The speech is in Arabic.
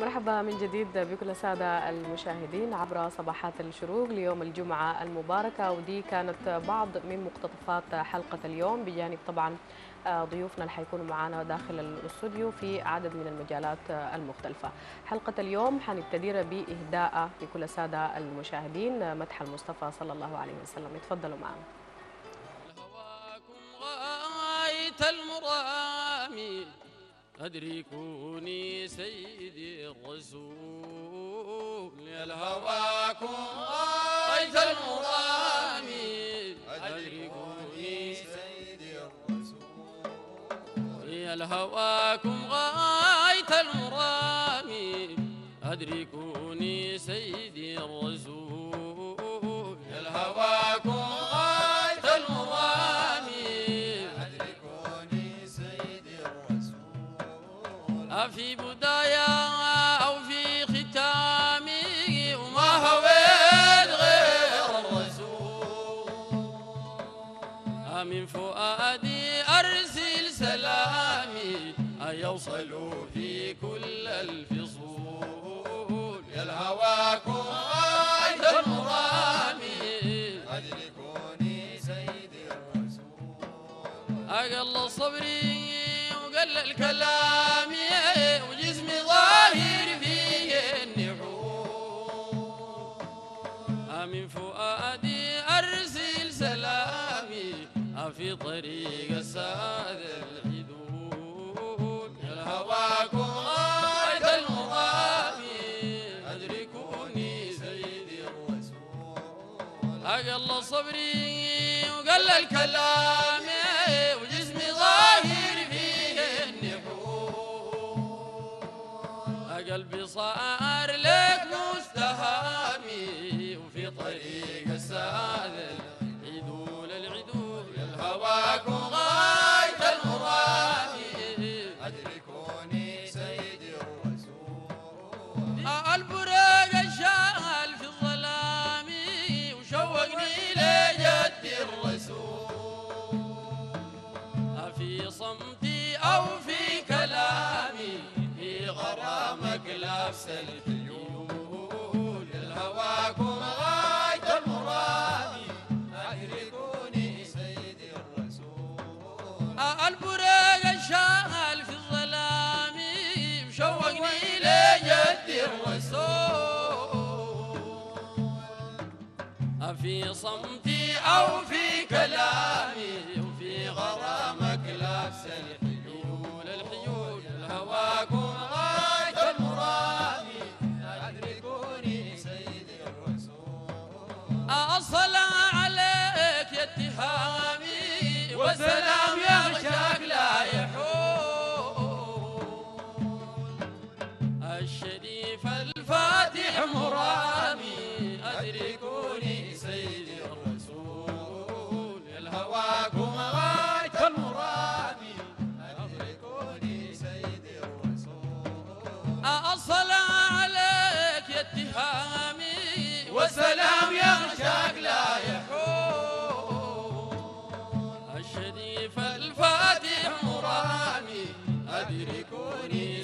مرحبا من جديد بكل السادة المشاهدين عبر صباحات الشروق ليوم الجمعة المباركة ودي كانت بعض من مقتطفات حلقة اليوم. بجانب طبعا ضيوفنا اللي حيكونوا معنا داخل الاستوديو في عدد من المجالات المختلفة. حلقة اليوم حنبتديها بإهداء لكل السادة المشاهدين مدح المصطفى صلى الله عليه وسلم. اتفضلوا معنا أدركوني سيدي الرسول. يا الهواكم غاية المرامي. أدركوني سيدي الرسول. يا الهواكم غاية المرامي. أدركوني سيدي الرسول. أفي بدايا أو في ختامي وما هويت غير الرسول. من فؤادي أرسل سلامي أيوصلوا في كل الفصول. يا الهواكم غاية المرامي أدركوني سيدي الرسول. أقل صبري وقل كلامي من فؤادي أرسل سلامي في طريق الساد الحدود. يا الهواكم غاية المرامي أدركوني سيدي الرسول. أقل صبري وقل الكلام. صمتي أو في كلامي في غرامك لابس الفيول الهواكم غاية المرامي أدركوني سيدي الرسول. البراق الشال في الظلام مشوقني لجد الرسول. في صمتي أو في كلامي والسلام يغشاك لا يحول. الفاتح الشريف